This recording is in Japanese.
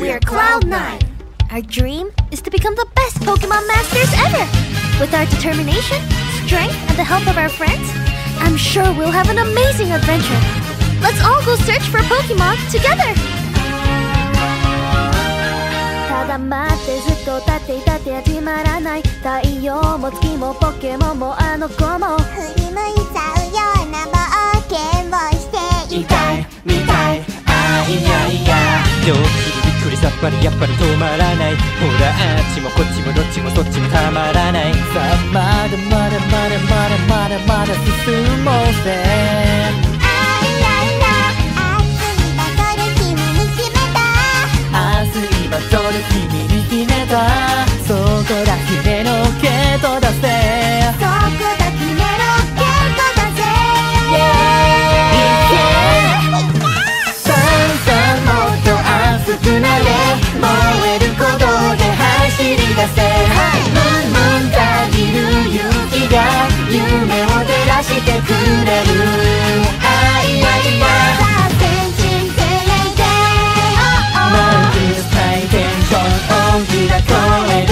We are Cloud9. Our dream is to become the best Pokemon masters ever. With our determination, strength, and the help of our friends, I'm sure we'll have an amazing adventure. Let's all go search for Pokemon together. ただ待ってずっと立っていたって始まらない太陽も月もポケモンもあの子も振り向いちゃうような冒険をしていたい見たいあいやいやドッキリびっくり さっぱりやっぱり止まらない。ほらあっちもこっちもどっちもそっちもたまらない。さあまだまだまだまだまだまだ進もうぜ「」「バトル君せ、はい、ムンムンたぎる勇気が夢を照らしてくれる。あいやいや満喫体験と大きな声で